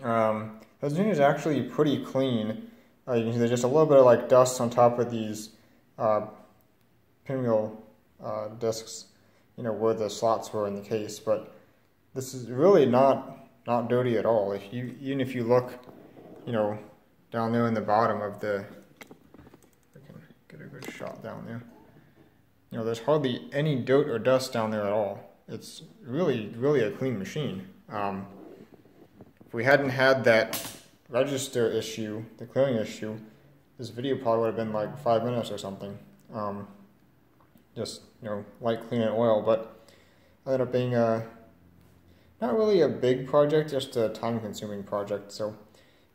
Um, machine is actually pretty clean. Uh, you can see there's just a little bit of like dust on top of these uh, pinwheel uh, discs you know, where the slots were in the case, but this is really not not dirty at all. If you even if you look, you know, down there in the bottom of the, I can get a good shot down there. You know, there's hardly any dirt or dust down there at all. It's really, really a clean machine. Um, we hadn't had that register issue, the clearing issue, this video probably would have been like five minutes or something. Um, just you know light cleaning oil, but ended up being a not really a big project, just a time-consuming project. So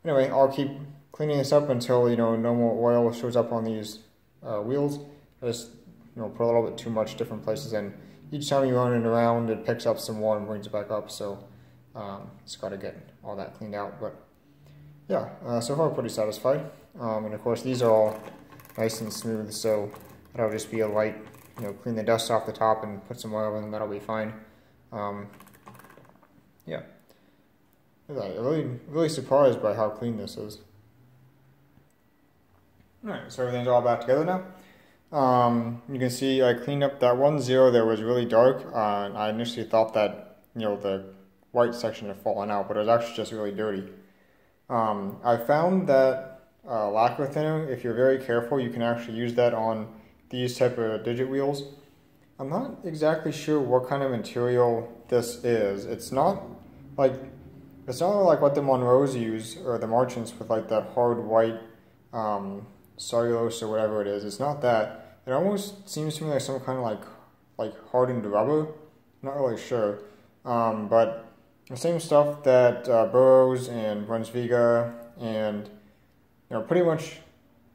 anyway, I'll keep cleaning this up until you know no more oil shows up on these uh, wheels. I just you know put a little bit too much different places, and each time you run it around, it picks up some more and brings it back up. So um, just got to get all that cleaned out. But yeah, uh, so far pretty satisfied. Um, and of course, these are all nice and smooth, so that'll just be a light you know, clean the dust off the top and put some oil in, that'll be fine. Um, yeah. I'm really, really surprised by how clean this is. Alright, so everything's all back together now. Um, you can see I cleaned up that one zero that was really dark. Uh, I initially thought that, you know, the white section had fallen out, but it was actually just really dirty. Um, I found that uh, lacquer thinner, if you're very careful, you can actually use that on these type of digit wheels. I'm not exactly sure what kind of material this is. It's not like it's not like what the Monroes use or the Marchants with like that hard white um, cellulose or whatever it is. It's not that. It almost seems to me like some kind of like like hardened rubber. not really sure, um, but the same stuff that uh, Burroughs and Brunsviga and you know pretty much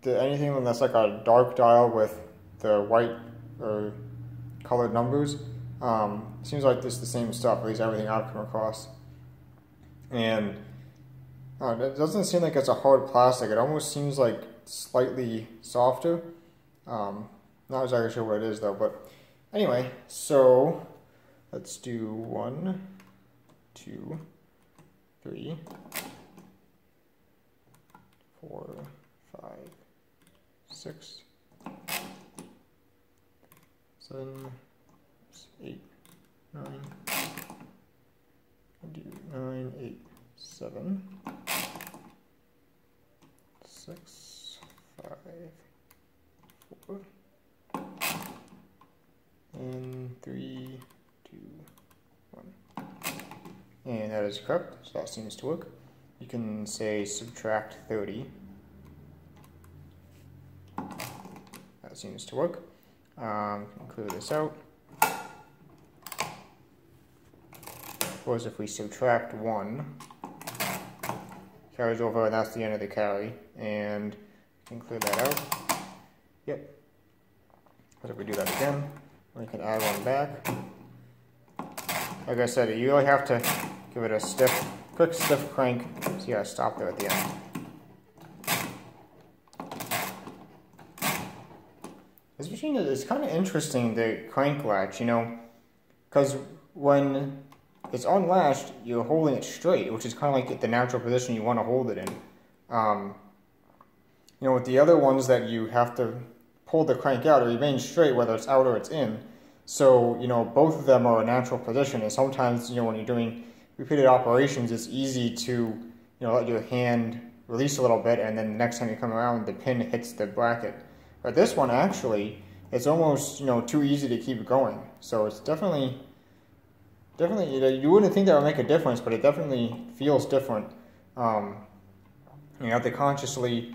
the, anything that's like a dark dial with the white or colored numbers. Um, seems like is the same stuff, at least everything I've come across. And uh, it doesn't seem like it's a hard plastic. It almost seems like slightly softer. Um, not exactly sure what it is though, but anyway, so let's do one, two, three, four, five, six, seven, eight, nine, do nine, eight, seven, six, five, four, and three, two. And that is correct, so that seems to work. You can say subtract 30. That seems to work. Um, clear this out. Suppose if we subtract 1, carries over and that's the end of the carry. And we can clear that out. Yep. But if we do that again, we can add one back. Like I said, you really have to give it a stiff, quick stiff crank. You gotta stop there at the end. This machine is kind of interesting, the crank latch, you know, because when it's unlatched, you're holding it straight, which is kind of like the natural position you want to hold it in. Um, you know, with the other ones that you have to pull the crank out, it remains straight whether it's out or it's in. So, you know, both of them are a natural position. And sometimes, you know, when you're doing repeated operations, it's easy to, you know, let your hand release a little bit and then the next time you come around, the pin hits the bracket. But this one actually, it's almost, you know, too easy to keep going. So it's definitely, definitely, you, know, you wouldn't think that would make a difference, but it definitely feels different. Um, you have to consciously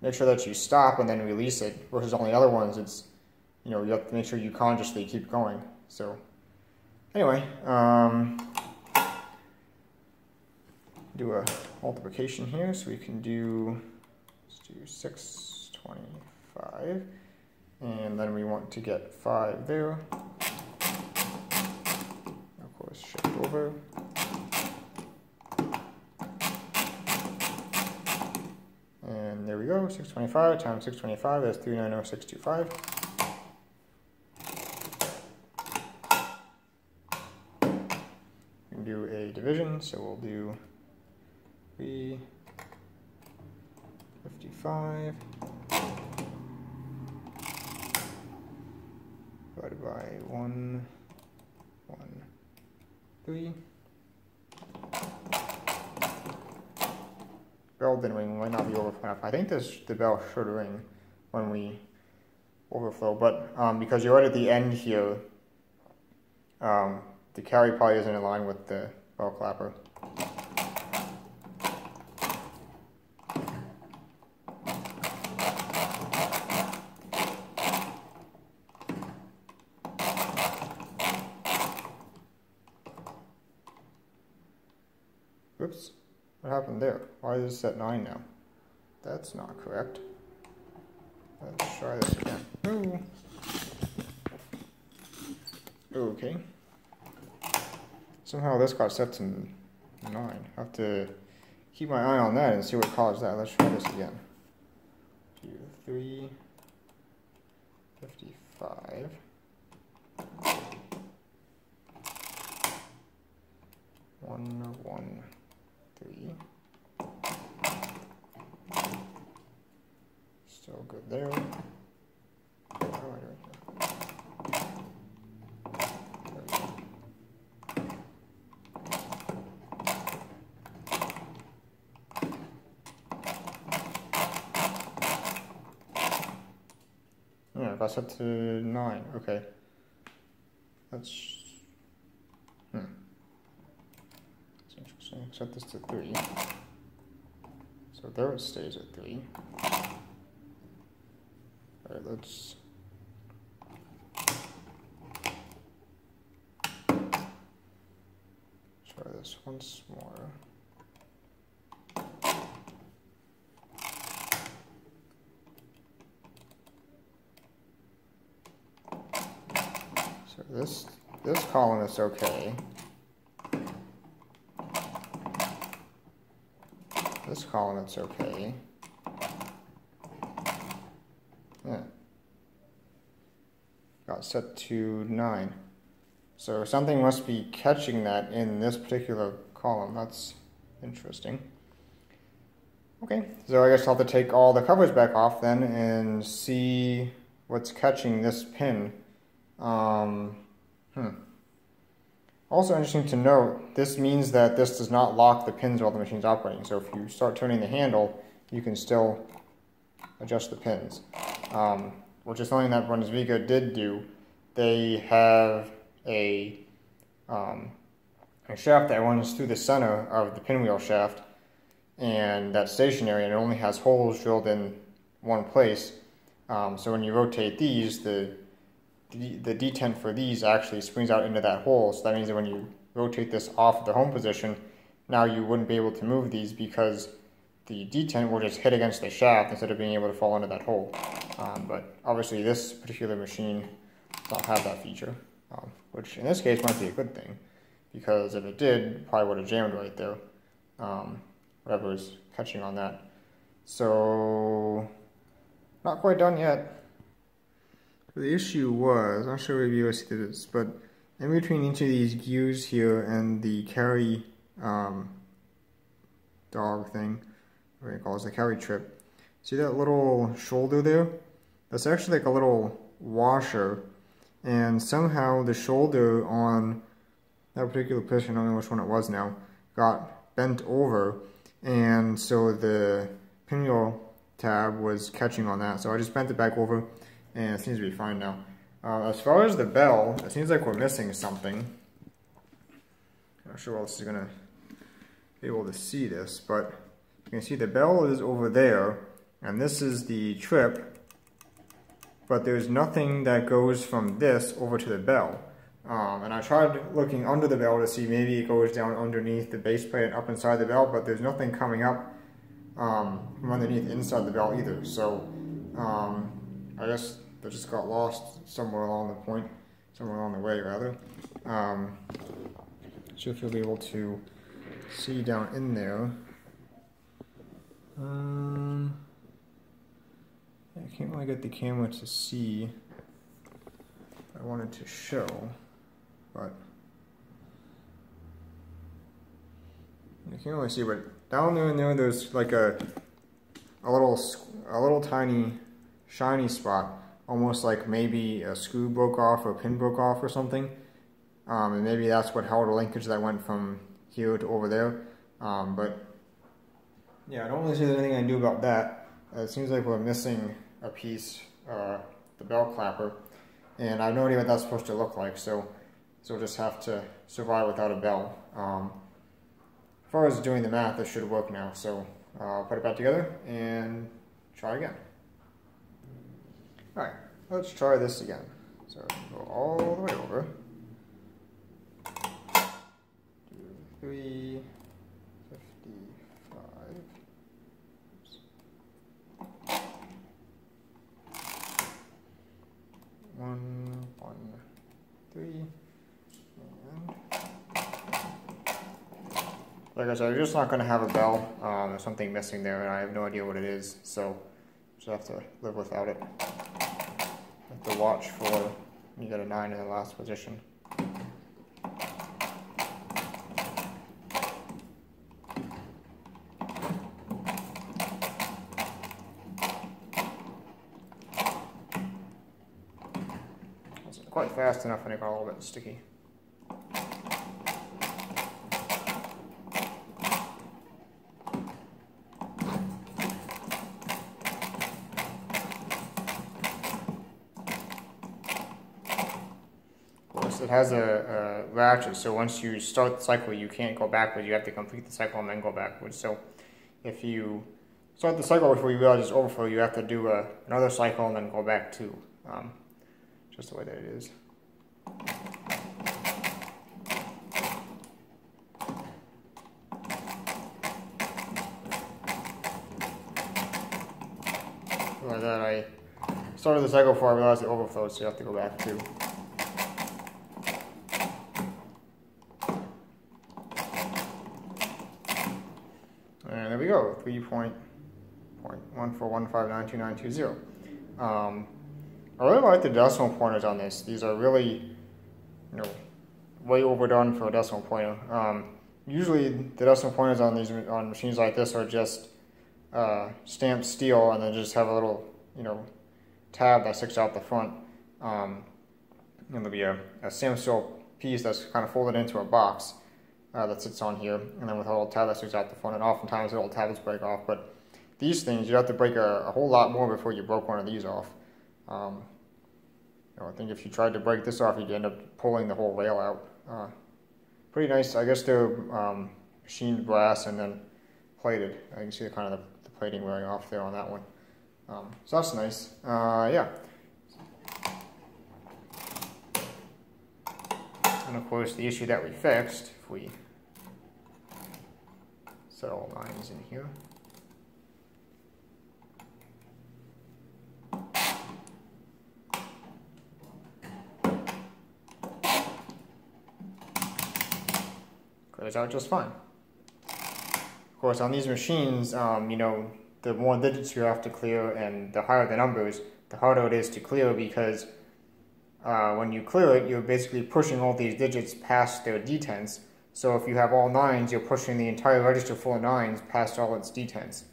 make sure that you stop and then release it, versus on the other ones, it's, you know, you have to make sure you consciously keep going. So, anyway, um, do a multiplication here, so we can do, let's do 625, and then we want to get 5 there. Of course, shift over. And there we go, 625 times 625, that's 390625. We can do a division, so we'll do 355 divided by 1, 1, 3. bell didn't ring, might not be overflow. I think this the bell should ring when we overflow, but um, because you're right at the end here, um, the carry probably isn't in line with the bell clapper. Oops. What happened there? Set 9 now? That's not correct. Let's try this again. Oh. Okay. Somehow this got set to 9. I have to keep my eye on that and see what caused that. Let's try this again. 2, 3, 55. One, one three. Still good there. Yeah, that's up to nine. Okay. That's hmm interesting. Set this to 3. So there it stays at 3. Let's... Try this once more. So this this column is okay. this column it's okay. Yeah. Got set to 9. So something must be catching that in this particular column. That's interesting. Okay, so I guess I'll have to take all the covers back off then and see what's catching this pin. Um, hmm. Also interesting to note, this means that this does not lock the pins while the machine's operating. So if you start turning the handle, you can still adjust the pins, um, which is something that Brunsviga did do. They have a, um, a shaft that runs through the center of the pinwheel shaft, and that's stationary, and it only has holes drilled in one place. Um, so when you rotate these, the the, the detent for these actually springs out into that hole. So that means that when you rotate this off the home position, now you wouldn't be able to move these because the detent will just hit against the shaft instead of being able to fall into that hole. Um, but obviously this particular machine does not have that feature, um, which in this case might be a good thing because if it did, probably would have jammed right there, um, whatever is catching on that. So, not quite done yet the issue was, I'm not sure if you guys see this, but in between each of these gears here and the carry um, dog thing, what do you the carry trip, see that little shoulder there? That's actually like a little washer, and somehow the shoulder on that particular position, I don't know which one it was now, got bent over, and so the pinwheel tab was catching on that. So I just bent it back over, and it seems to be fine now. Uh, as far as the bell, it seems like we're missing something. I'm not sure else is to be able to see this, but you can see the bell is over there, and this is the trip, but there's nothing that goes from this over to the bell. Um, and I tried looking under the bell to see maybe it goes down underneath the base plate and up inside the bell, but there's nothing coming up um, from underneath inside the bell either. So um, I guess they just got lost somewhere along the point, somewhere along the way rather. Um, see if you'll be able to see down in there. Um, I can't really get the camera to see. I wanted to show, but you can't really see. But down there and there, there's like a a little a little tiny shiny spot, almost like maybe a screw broke off or a pin broke off or something. Um, and maybe that's what held a linkage that went from here to over there. Um, but yeah, I don't really see anything I can do about that. Uh, it seems like we're missing a piece, uh, the bell clapper, and I have no idea what that's supposed to look like, so, so we'll just have to survive without a bell. Um, as far as doing the math, it should work now, so uh, I'll put it back together and try again. Alright, let's try this again. So go all the way over. Three, one, one, three, like I said, I'm just not going to have a bell. Um, there's something missing there, and I have no idea what it is, so just have to live without it. Have to watch for you get a nine in the last position. quite fast enough and it got a little bit sticky. it has a, a, ratchet, so once you start the cycle, you can't go backwards. You have to complete the cycle and then go backwards. So if you start the cycle before you realize it's overflow, you have to do a, another cycle and then go back to um, just the way that it is. Like that, I started the cycle before I realized it overflowed, so you have to go back to. And there we go, 3.141592920. Um, I really like the decimal pointers on this. These are really, you know, way overdone for a decimal pointer. Um, usually the decimal pointers on these on machines like this are just uh, stamped steel and then just have a little, you know, tab that sticks out the front. Um, and there'll be a, a stamped steel piece that's kind of folded into a box uh, that sits on here, and then with a little tab that sticks out the front. And oftentimes the little tabs break off, but these things you have to break a, a whole lot more before you broke one of these off. Um, you know, I think if you tried to break this off, you'd end up pulling the whole rail out. Uh, pretty nice. I guess they're um, machined brass and then plated. I can see the kind of the, the plating wearing off there on that one. Um, so that's nice. Uh, yeah. And of course, the issue that we fixed, if we set all lines in here. Goes out just fine. Of course, on these machines, um, you know, the more digits you have to clear and the higher the numbers, the harder it is to clear because uh, when you clear it, you're basically pushing all these digits past their detents. So if you have all nines, you're pushing the entire register full of nines past all its detents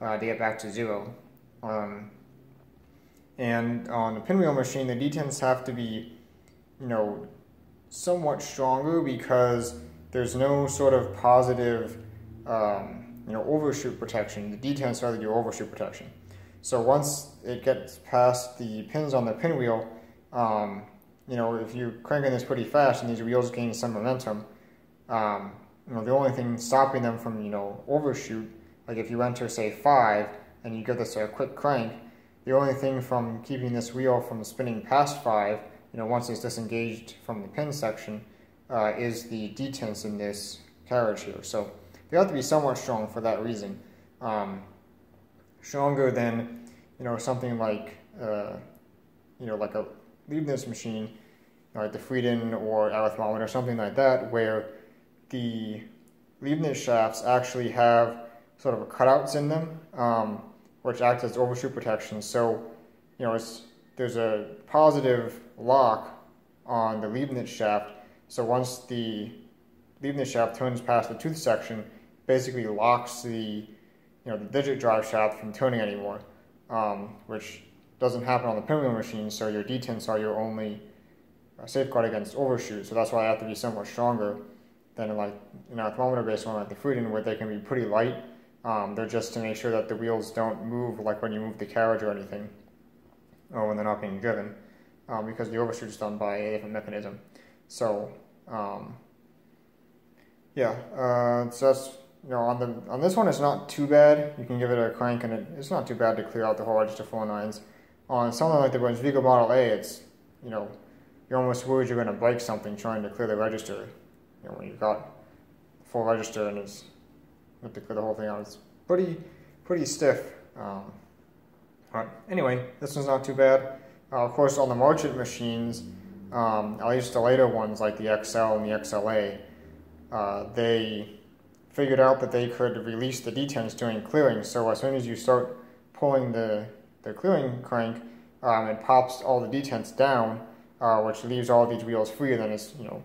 uh, to get back to zero. Um, and on the pinwheel machine, the detents have to be you know, somewhat stronger because there's no sort of positive, um, you know, overshoot protection. The detents rather do overshoot protection. So once it gets past the pins on the pinwheel, um, you know, if you're cranking this pretty fast and these wheels gain some momentum, um, you know, the only thing stopping them from, you know, overshoot, like if you enter, say, five, and you give this a quick crank, the only thing from keeping this wheel from spinning past five, you know, once it's disengaged from the pin section, uh, is the detents in this carriage here. So they have to be somewhat strong for that reason. Um, stronger than, you know, something like, uh, you know, like a Leibniz machine, like the Friden or arithmometer, or something like that, where the Leibniz shafts actually have sort of cutouts in them. Um, which acts as overshoot protection. So, you know, there's a positive lock on the Leibniz shaft. So once the Leibniz shaft turns past the tooth section, basically locks the, you know, the digit drive shaft from turning anymore, um, which doesn't happen on the pinwheel machine. So your detents are your only uh, safeguard against overshoot. So that's why I have to be somewhat stronger than like an arithmometer based one like the Friden, where they can be pretty light um, they're just to make sure that the wheels don't move like when you move the carriage or anything, or when they're not being driven, um, because the overshoot is done by a different mechanism. So, um, yeah, uh, so that's you know on the on this one it's not too bad. You can give it a crank and it, it's not too bad to clear out the whole register four nines. On something like the Brunsviga Model A, it's you know you're almost worried you're going to break something trying to clear the register. You know when you've got full register and it's have to clear the whole thing out. It's pretty, pretty stiff. Um, but anyway, this one's not too bad. Uh, of course, on the Marchant machines, um, at least the later ones like the XL and the XLA, uh, they figured out that they could release the detents during clearing. So as soon as you start pulling the, the clearing crank, um, it pops all the detents down, uh, which leaves all these wheels free, then it's you know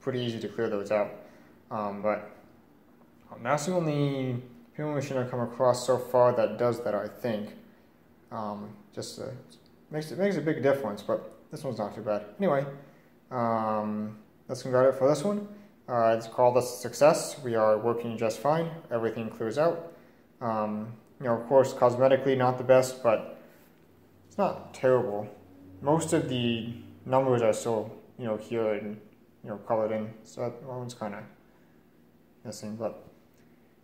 pretty easy to clear those out. Um, but that's the only pinwheel machine I've come across so far that does that, I think. Um, just uh, makes it makes a big difference, but this one's not too bad. Anyway, um, that's about it for this one. Uh, it's called a success. We are working just fine. Everything clears out. Um, you know, of course, cosmetically not the best, but it's not terrible. Most of the numbers are still, you know, here and, you know, colored in. So that one's kind of missing, but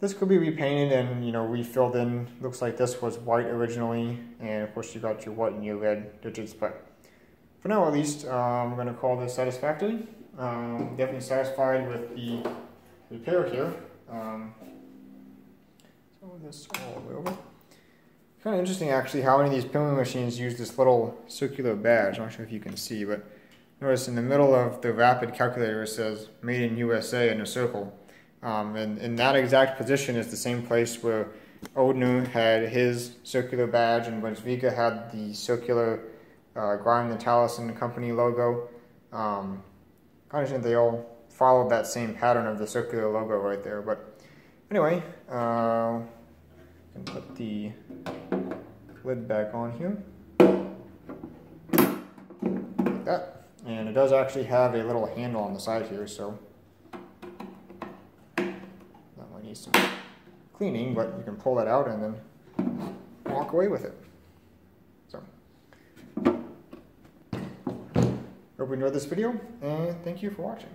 this could be repainted and, you know, refilled in. Looks like this was white originally, and of course you got your white and your red digits, but for now at least, I'm going to call this satisfactory. Um, definitely satisfied with the repair here. Um, so this all the way over. Kind of interesting actually how many of these pinwheel machines use this little circular badge. I'm not sure if you can see, but notice in the middle of the rapid calculator it says made in USA in a circle. Um, and in that exact position is the same place where Odhner had his circular badge and Brunsviga had the circular uh, and Taliesin company logo. Um, kind of they all followed that same pattern of the circular logo right there. But anyway, uh, can put the lid back on here. Like that. And it does actually have a little handle on the side here, so that one needs some cleaning, but you can pull that out and then walk away with it. So, hope you enjoyed this video, and thank you for watching.